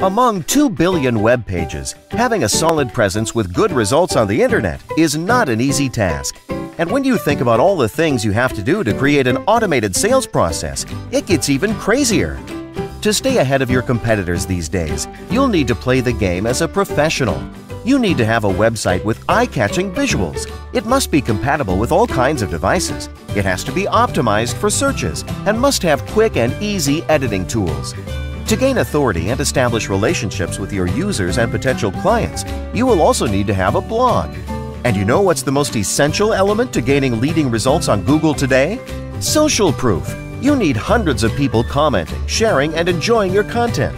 Among 2 billion web pages, having a solid presence with good results on the internet is not an easy task. And when you think about all the things you have to do to create an automated sales process, it gets even crazier. To stay ahead of your competitors these days, you'll need to play the game as a professional. You need to have a website with eye-catching visuals. It must be compatible with all kinds of devices. It has to be optimized for searches and must have quick and easy editing tools. To gain authority and establish relationships with your users and potential clients, you will also need to have a blog. And you know what's the most essential element to gaining leading results on Google today? Social proof. You need hundreds of people commenting, sharing, and enjoying your content.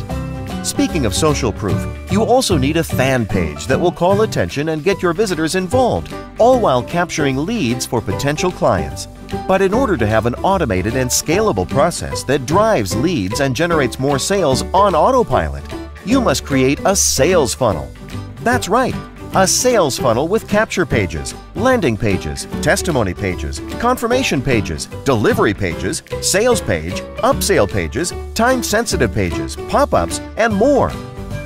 Speaking of social proof, you also need a fan page that will call attention and get your visitors involved, all while capturing leads for potential clients. But in order to have an automated and scalable process that drives leads and generates more sales on autopilot, you must create a sales funnel. That's right, a sales funnel with capture pages, landing pages, testimony pages, confirmation pages, delivery pages, sales page, upsell pages, time-sensitive pages, pop-ups, and more.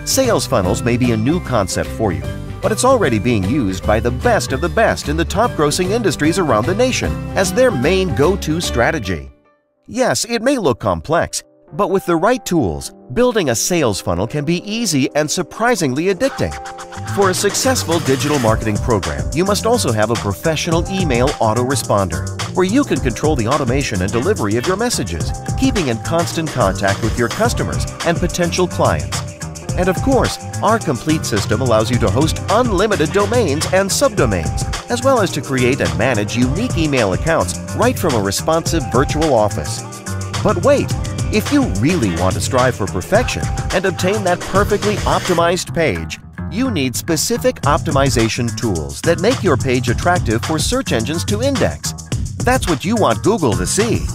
Sales funnels may be a new concept for you, but it's already being used by the best of the best in the top grossing industries around the nation as their main go-to strategy. Yes, it may look complex, but with the right tools, building a sales funnel can be easy and surprisingly addicting. For a successful digital marketing program, you must also have a professional email autoresponder, where you can control the automation and delivery of your messages, keeping in constant contact with your customers and potential clients. And of course, our complete system allows you to host unlimited domains and subdomains, as well as to create and manage unique email accounts right from a responsive virtual office. But wait, if you really want to strive for perfection and obtain that perfectly optimized page, you need specific optimization tools that make your page attractive for search engines to index. That's what you want Google to see.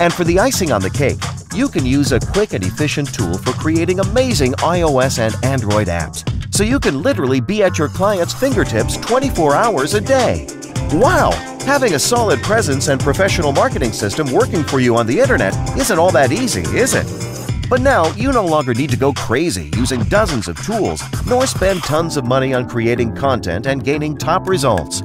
And for the icing on the cake, you can use a quick and efficient tool for creating amazing iOS and Android apps, so you can literally be at your client's fingertips 24 hours a day. Wow! Having a solid presence and professional marketing system working for you on the internet isn't all that easy, is it? But now you no longer need to go crazy using dozens of tools, nor spend tons of money on creating content and gaining top results.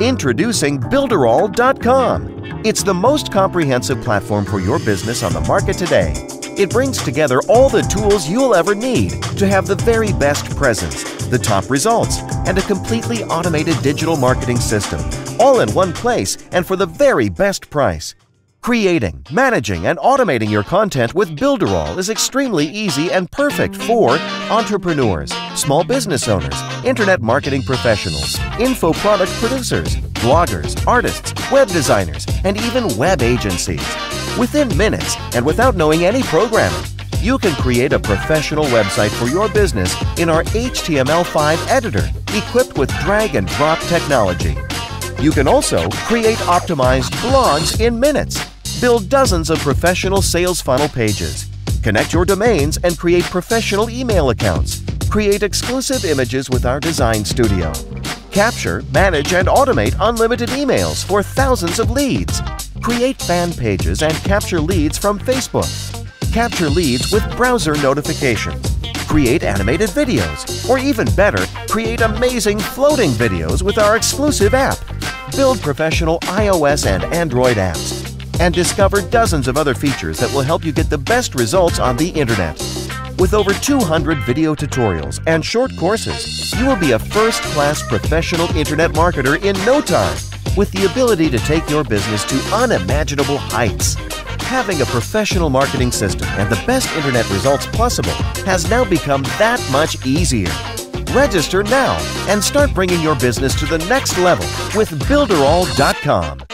Introducing Builderall.com. It's the most comprehensive platform for your business on the market today. It brings together all the tools you'll ever need to have the very best presence, the top results, and a completely automated digital marketing system, all in one place and for the very best price. Creating, managing, and automating your content with Builderall is extremely easy and perfect for entrepreneurs, small business owners, internet marketing professionals, info product producers, bloggers, artists, web designers, and even web agencies. Within minutes and without knowing any programming, you can create a professional website for your business in our HTML5 editor equipped with drag and drop technology. You can also create optimized blogs in minutes, build dozens of professional sales funnel pages, connect your domains and create professional email accounts, create exclusive images with our design studio, capture, manage, and automate unlimited emails for thousands of leads, create fan pages and capture leads from Facebook, capture leads with browser notifications, create animated videos, or even better, create amazing floating videos with our exclusive app, build professional iOS and Android apps, and discover dozens of other features that will help you get the best results on the internet. With over 200 video tutorials and short courses, you will be a first-class professional internet marketer in no time with the ability to take your business to unimaginable heights. Having a professional marketing system and the best internet results possible has now become that much easier. Register now and start bringing your business to the next level with Builderall.com.